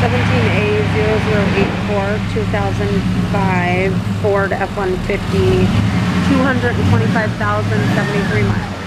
17A0084, 2005 Ford F-150, 225,073 miles.